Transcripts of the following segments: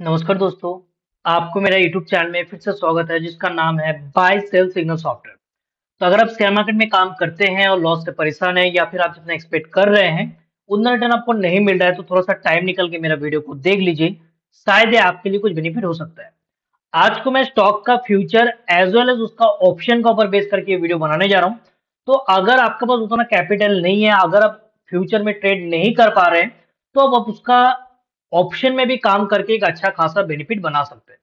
नमस्कार दोस्तों, आपको मेरा YouTube चैनल में फिर से स्वागत है, जिसका नाम है बाय सेल सिग्नल सॉफ्टवेयर तो अगर आप शेयर मार्केट में काम करते हैं और लॉस से परेशान है या फिर आप जितना एक्सपेक्ट कर रहे हैं, उतना रिटर्न आपको नहीं मिल रहा है तो थोड़ा सा टाइम निकल के मेरा वीडियो को देख लीजिए। शायद आपके लिए कुछ बेनिफिट हो सकता है। आज को मैं स्टॉक का फ्यूचर एज वेल एज उसका ऑप्शन का ऊपर बेस करके वीडियो बनाने जा रहा हूँ। तो अगर आपके पास उतना कैपिटल नहीं है, अगर आप फ्यूचर में ट्रेड नहीं कर पा रहे हैं तो आप उसका ऑप्शन में भी काम करके एक अच्छा खासा बेनिफिट बना सकते हैं।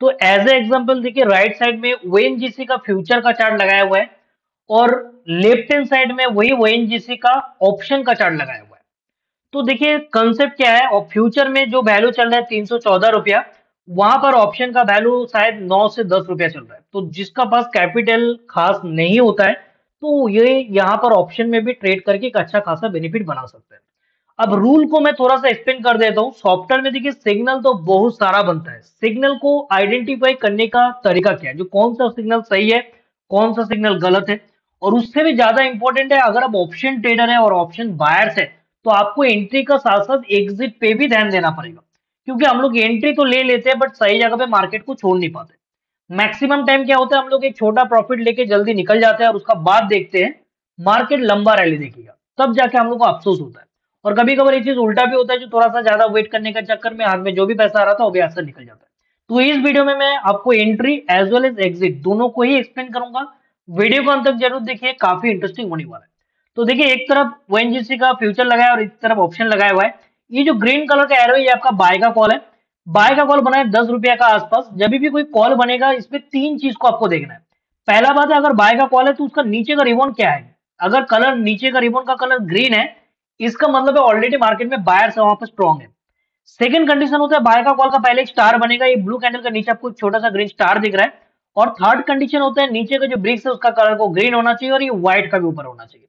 तो एज ए एग्ज़ाम्पल देखिए राइट साइड में ओएनजीसी का फ्यूचर का चार्ट लगाया हुआ है और लेफ़्ट हैंड साइड में वही ओएनजीसी का ऑप्शन का चार्ट लगाया हुआ है। तो देखिए कंसेप्ट क्या है? और फ्यूचर में जो वैल्यू चल रहा है तीन सौ चौदह रुपया, वहाँ पर ऑप्शन का वैल्यू शायद नौ से दस रुपया चल रहा है। तो जिसका पास कैपिटल खास नहीं होता है तो ये यहाँ पर ऑप्शन में भी ट्रेड करके एक अच्छा खासा बेनिफिट बना सकते हैं। अब रूल को मैं थोड़ा सा एक्सप्लेन कर देता हूँ। सॉफ्टवेयर में देखिए सिग्नल तो बहुत सारा बनता है। सिग्नल को आइडेंटिफाई करने का तरीका क्या है? जो कौन सा सिग्नल सही है, कौन सा सिग्नल गलत है, और उससे भी ज़्यादा इंपॉर्टेंट है, अगर आप ऑप्शन ट्रेडर है और ऑप्शन बायर्स है तो आपको एंट्री का साथ साथ एग्जिट पे भी ध्यान देना पड़ेगा। क्योंकि हम लोग एंट्री तो ले लेते हैं बट सही जगह पे मार्केट को छोड़ नहीं पाते। मैक्सिमम टाइम क्या होता है? हम लोग एक छोटा प्रॉफिट लेके जल्दी निकल जाते हैं और उसका बाद देखते हैं। मार्केट लंबा रैली देखेगा तब जाके हम लोग को अफसोस होता है। और कभी कभार ये चीज़ उल्टा भी होता है जो थोड़ा सा ज़्यादा वेट करने के चक्कर में हाथ में जो भी पैसा आ रहा था वो भी असर निकल जाता है। तो इस वीडियो में मैं आपको entry as well as exit दोनों को ही एक्सप्लेन करूँगा। वीडियो को अंत तक ज़रूर देखिए, काफ़ी इंटरेस्टिंग होने वाला है। तो देखिए, एक तरफ़ ओएनजीसी का फ्यूचर लगाया और एक तरफ़ ऑप्शन लगाया हुआ है। ये जो ग्रीन कलर का एरो ये आपका बाय का कॉल है। बाय का कॉल बना है दस रुपया का आसपास। जब भी कोई कॉल बनेगा इसमें तीन चीज़ को आपको देखना है। पहला बात है, अगर बाय का कॉल है तो उसका नीचे का रिबॉन क्या है? अगर कलर नीचे का रिबॉन का कलर ग्रीन है इसका मतलब है ऑलरेडी मार्केट में बायर्स वहाँ पर स्ट्रॉन्ग है। सेकंड कंडीशन होता है बाय का कॉल का पहले एक स्टार बनेगा, ये ब्लू कैंडल का नीचे आपको छोटा सा ग्रीन स्टार दिख रहा है। और थर्ड कंडीशन होता है, नीचे का जो ब्रिक्स है, उसका कलर को ग्रीन होना चाहिए और ये व्हाइट का भी ऊपर होना चाहिए।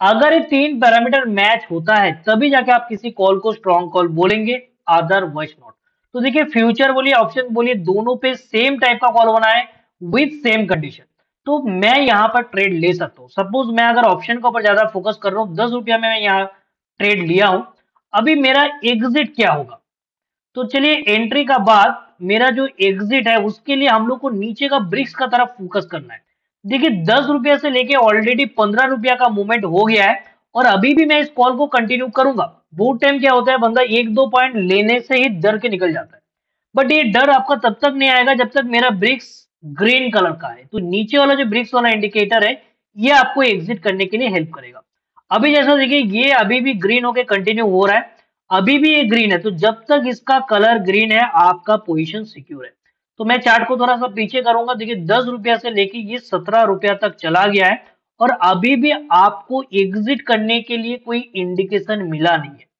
अगर ये तीन पैरामीटर मैच होता है, तभी जाके आप किसी कॉल को स्ट्रॉन्ग कॉल बोलेंगे अदर वाइज नॉट तो देखिए फ्यूचर बोलिए ऑप्शन बोलिए, दोनों पे सेम टाइप का कॉल बना है विथ सेम कंडीशन तो मैं यहाँ पर ट्रेड ले सकता हूँ। सपोज़ मैं अगर ऑप्शन के ऊपर ज़्यादा फोकस कर रहा हूँ, दस रुपया में मैं यहाँ ट्रेड लिया हूँ, अभी मेरा एग्जिट क्या होगा? तो चलिए एंट्री का बाद मेरा जो एग्जिट है, उसके लिए हम लोग को नीचे का ब्रिक्स का तरफ़ फोकस करना है। देखिए, दस रुपया से लेके ऑलरेडी पंद्रह रुपया का मूवमेंट हो गया है, और अभी भी मैं इस कॉल को कंटिन्यू करूँगा। बहुत टाइम क्या होता है बंदा, एक दो पॉइंट लेने से ही डर के निकल जाता है। बट ये डर आपका तब तक नहीं आएगा जब तक मेरा ब्रिक्स ग्रीन कलर का है। तो नीचे वाला जो ब्रिक्स वाला इंडिकेटर है, ये आपको एग्जिट करने के लिए हेल्प करेगा। अभी जैसा देखिए, ये अभी भी ग्रीन होके कंटिन्यू हो रहा है। अभी भी ये ग्रीन है तो जब तक इसका कलर ग्रीन है, आपका पोजीशन सिक्योर है। तो मैं चार्ट को थोड़ा सा पीछे करूँगा। देखिए, दस रुपया से लेके ये सत्रह रुपया तक चला गया है और अभी भी आपको एग्जिट करने के लिए कोई इंडिकेशन मिला नहीं है।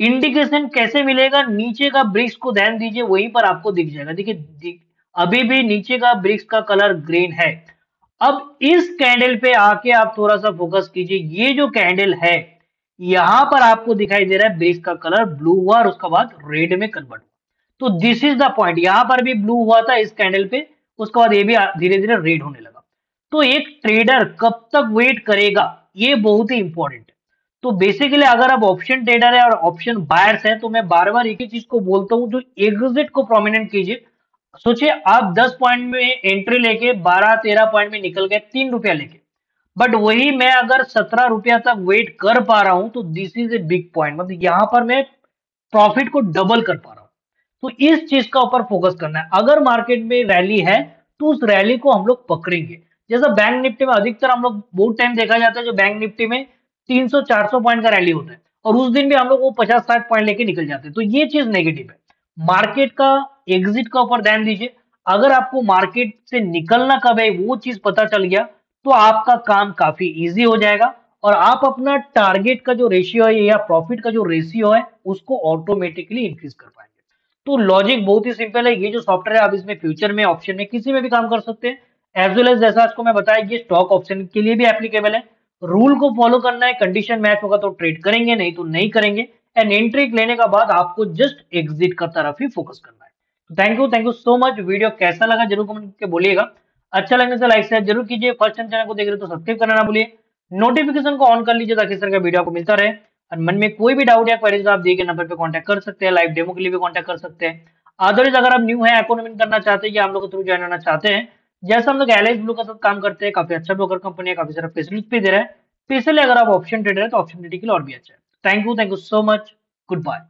इंडिकेशन कैसे मिलेगा? नीचे का ब्रिक्स को ध्यान दीजिए, वहीं पर आपको दिख जाएगा। देखिए अभी भी नीचे का ब्रिक्स का कलर ग्रीन है। अब इस कैंडल पे आके आप थोड़ा सा फोकस कीजिए। ये जो कैंडल है, यहाँ पर आपको दिखाई दे रहा है बेस का कलर ब्लू हुआ और उसके बाद रेड में कन्वर्ट हुआ। तो दिस इज़ द पॉइंट यहाँ पर भी ब्लू हुआ था इस कैंडल पे, उसके बाद ये भी धीरे धीरे रेड होने लगा। तो एक ट्रेडर कब तक वेट करेगा? ये बहुत ही इंपॉर्टेंट है तो बेसिकली अगर आप ऑप्शन ट्रेडर है और ऑप्शन बायर्स है तो मैं बार बार एक ही चीज़ को बोलता हूँ, जो एग्जिट को प्रोमिनेंट कीजिए। सोचिए, आप 10 पॉइंट में एंट्री लेके 12-13 पॉइंट में निकल गए, तीन रुपया लेके। बट वही मैं अगर 17 रुपया तक वेट कर पा रहा हूँ तो this is a big point मतलब यहाँ पर मैं प्रॉफिट को डबल कर पा रहा हूँ। तो इस चीज़ का ऊपर फोकस करना है। अगर मार्केट में रैली है तो उस रैली को हम लोग पकड़ेंगे। जैसा बैंक निफ्टी में अधिकतर हम लोग बहुत टाइम देखा जाता है, जो बैंक निफ्टी में 300-400 पॉइंट का रैली होता है। और उस दिन भी हम लोग वो 50-60 पॉइंट लेके निकल जाते हैं। तो ये चीज़ नेगेटिव है। मार्केट का एग्जिट का ऊपर ध्यान दीजिए। अगर आपको मार्केट से निकलना कब है, वो चीज़ पता चल गया तो आपका काम काफ़ी इजी हो जाएगा और आप अपना टारगेट का जो रेशियो है या प्रॉफिट का जो रेशियो है, उसको ऑटोमेटिकली इंक्रीज कर पाएँगे। तो लॉजिक बहुत ही सिंपल है। ये जो सॉफ्टवेयर है, आप इसमें फ्यूचर में ऑप्शन में किसी में भी काम कर सकते हैं। एज वेल एज जैसा आपको मैं बताया, ये स्टॉक ऑप्शन के लिए भी एप्लीकेबल है। रूल को फॉलो करना है कंडीशन मैच होगा तो ट्रेड करेंगे, नहीं तो नहीं करेंगे। एंड एंट्री लेने का बाद आपको जस्ट एग्जिट का तरफ़ ही फोकस करना है। Thank you thank you so much video कैसा लगा ज़रूर कमेंट करके बोलिएगा। अच्छा लगने से लाइक शेयर ज़रूर कीजिए। फ़र्स्ट टाइम चैनल को देख रहे हो तो सब्सक्राइब करना ना भूलिए। नोटिफिकेशन को ऑन कर लीजिए ताकि तरह का वीडियो आपको मिलता रहे। और मन में कोई भी डाउट या क्वेरीज आप दिए गए नंबर पर कांटेक्ट कर सकते हैं। लाइव डेमो के लिए भी कांटेक्ट कर सकते हैं। अदरवाइज़ अगर आप न्यू है इकोनॉमी करना चाहते हैं या हम लोग के थ्रू ज्वाइन होना चाहते हैं, जैसे हम लोग एल ब्लू के साथ काम करते हैं, काफ़ी अच्छा ब्रोकर कंपनी है, काफ़ी सारा फैसिलिटी भी दे रहा है। स्पेशली अगर आप ऑप्शन ट्रेडर है तो ऑप्शन ट्रेडिंग के लिए और भी अच्छा है। Thank you thank you so much goodbye